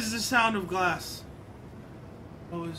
Is the sound of glass? What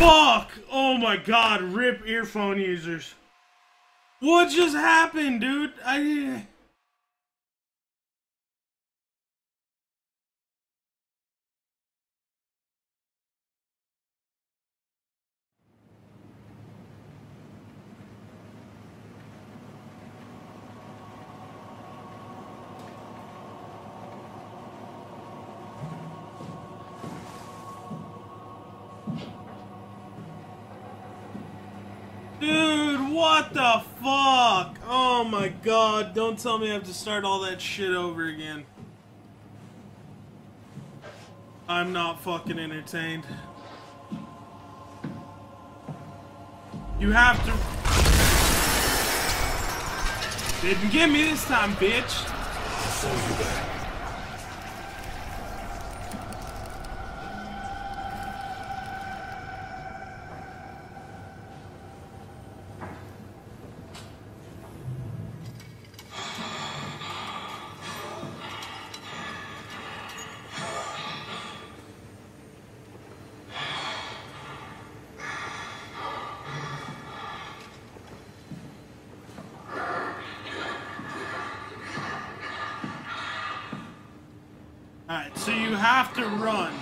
fuck? Oh my god, rip earphone users. What just happened, dude? I. Dude, what the fuck? Oh my god, don't tell me I have to start all that shit over again. I'm not fucking entertained. You have to. Didn't get me this time, bitch. Alright, so you have to run.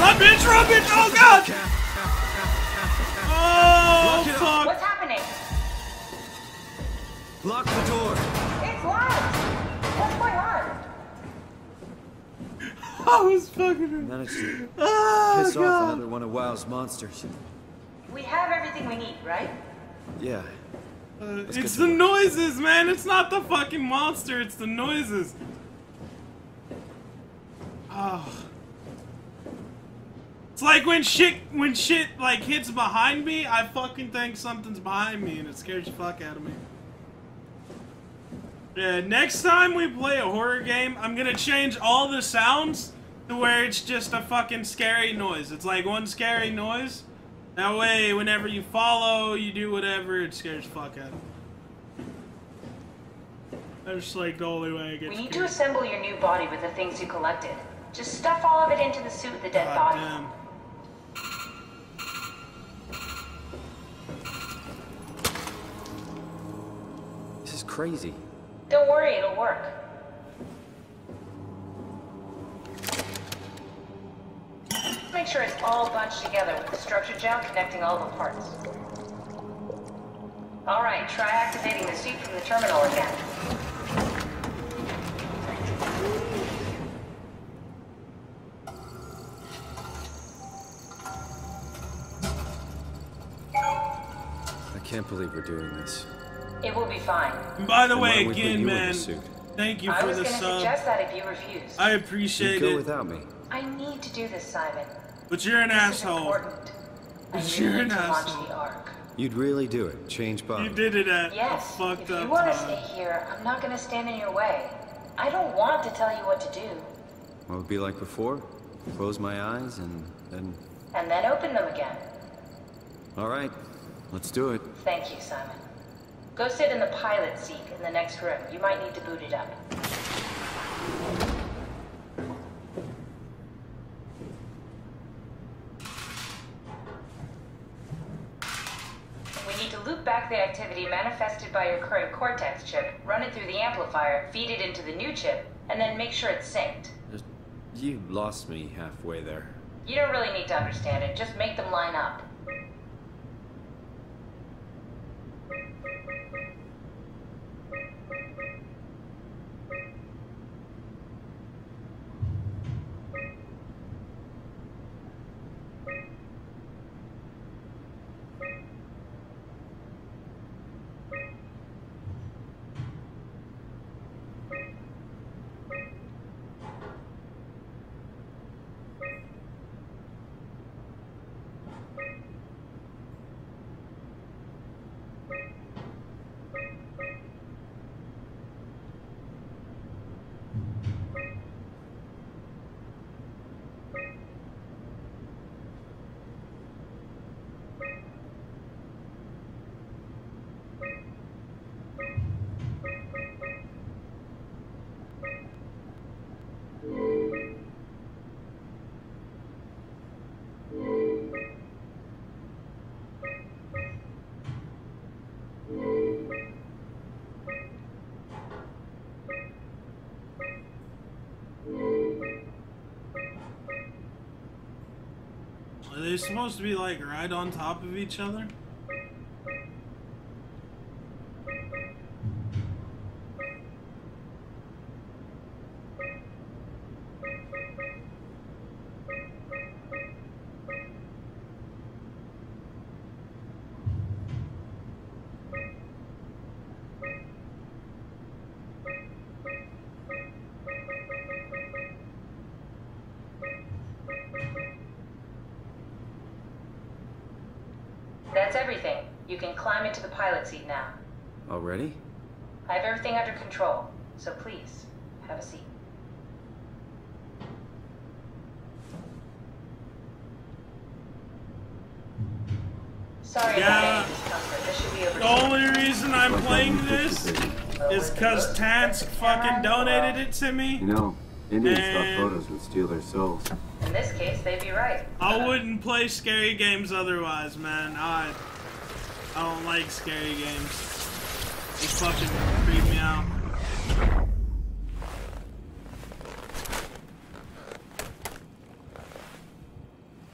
Run, bitch, run, bitch! Oh, God! Oh, fuck! What's happening? Lock the door. It's locked. What's going on? I was fucking. Managed to Oh, piss off another one of WAU's monsters. We have everything we need, right? Yeah. Uh, it's the work. noises, man. It's not the fucking monster. It's the noises. Oh. It's like when shit when shit like hits behind me, I fucking think something's behind me and it scares the fuck out of me. Yeah, next time we play a horror game, I'm gonna change all the sounds to where it's just a fucking scary noise. It's like one scary noise. That way, whenever you follow, you do whatever, it scares the fuck out of me. That's like the only way I get We need to assemble your new body with the things you collected. Just stuff all of it into the suit with the dead God body. damn. This is crazy. Don't worry, it'll work. Make sure it's all bunched together with the structure gel connecting all the parts. Alright, try activating the suit from the terminal again. I can't believe we're doing this. It will be fine. By the Then way, don't we put again, you in the man, suit? thank you I for was the gonna suggest that if you refuse. I appreciate You appreciate go it, without me. I need to do this, Simon. but you're an This asshole. important. I But you're need an to launch asshole. the Ark. You'd really do it. Change You did it at Yes, a fucked if you want to stay here, I'm not gonna stand in your way. I don't want to tell you what to do, What would be like before? Close my eyes and then. and then open them again. All right, let's do it. Thank you, Simon. Go sit in the pilot seat in the next room. You might need to boot it up. We need to loop back the activity manifested by your current Cortex chip, run it through the amplifier, feed it into the new chip, and then make sure it's synced. You lost me halfway there. You don't really need to understand it, just make them line up. Are they supposed to be like right on top of each other? Everything. You can climb into the pilot seat now. Already? I have everything under control, so please, have a seat. Sorry Yeah. about any discomfort. This should be over The only reason I'm playing this is because Tansk fucking donated it to me. know, Indians thought photos would steal their souls. In this case, they'd be right. I wouldn't play scary games otherwise, man. I I don't like scary games. They fucking creep me out.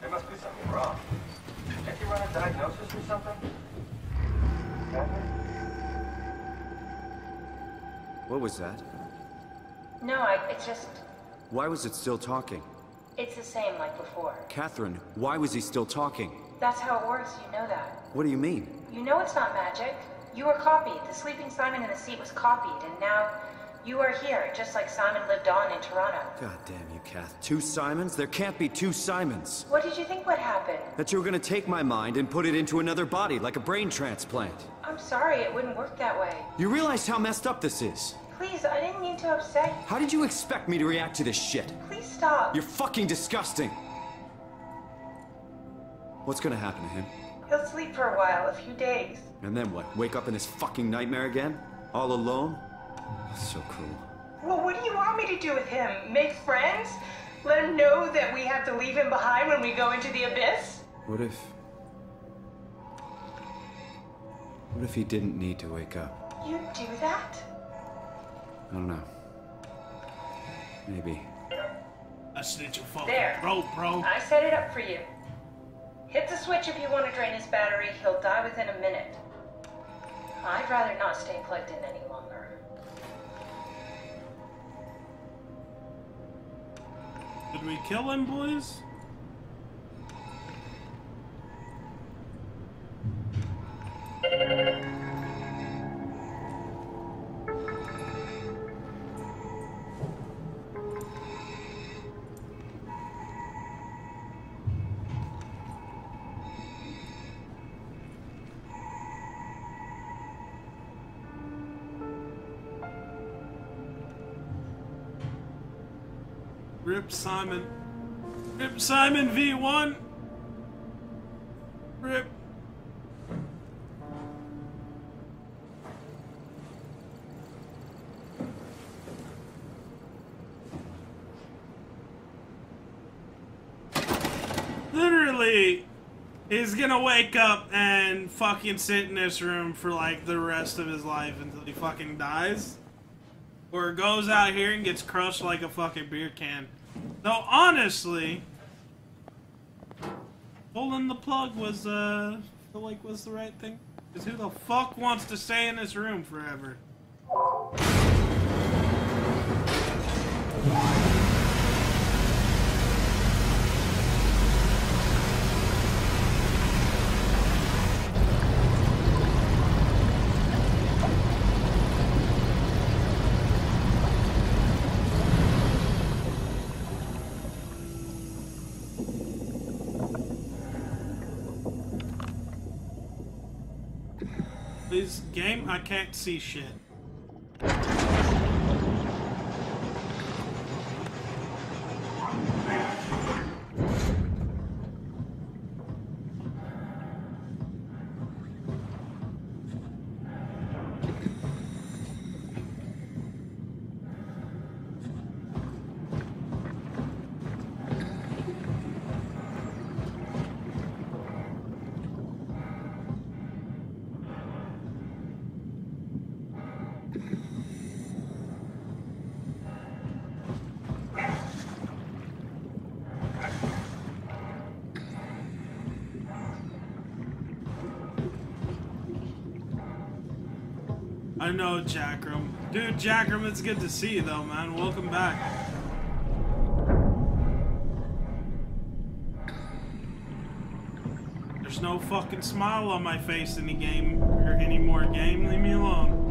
There must be something wrong. Can't you run a diagnosis or something? What was that? No, I, it's just, Why was it still talking? it's the same like before. Catherine, why was he still talking? That's how it works, you know that. What do you mean? You know it's not magic. You were copied. The sleeping Simon in the seat was copied, and now you are here, just like Simon lived on in Toronto. God damn you, Kath. Two Simons? There can't be two Simons. What did you think would happen? That you were gonna take my mind and put it into another body, like a brain transplant. I'm sorry, it wouldn't work that way. You realize how messed up this is? Please, I didn't mean to upset you. How did you expect me to react to this shit? Please stop. You're fucking disgusting. What's gonna happen to him? He'll sleep for a while, a few days. And then what? Wake up in this fucking nightmare again? All alone? So cruel. Well, what do you want me to do with him? Make friends? Let him know that we have to leave him behind when we go into the abyss? What if. What if he didn't need to wake up? You'd do that? I don't know. Maybe. A snitch a fucking There. throat, bro. I set it up for you. Hit the switch if you want to drain his battery. He'll die within a minute. I'd rather not stay plugged in any longer. Did we kill him, boys? Rip Simon. Rip Simon V1. Rip. Literally, he's gonna wake up and fucking sit in this room for like the rest of his life until he fucking dies. Or goes out here and gets crushed like a fucking beer can. Though honestly, pulling the plug was uh feel like was the right thing. Cause who the fuck wants to stay in this room forever? This game, I can't see shit. I know, Jackram. Dude, Jackram, it's good to see you, though, man. Welcome back. There's no fucking smile on my face in the game or any more game. Leave me alone.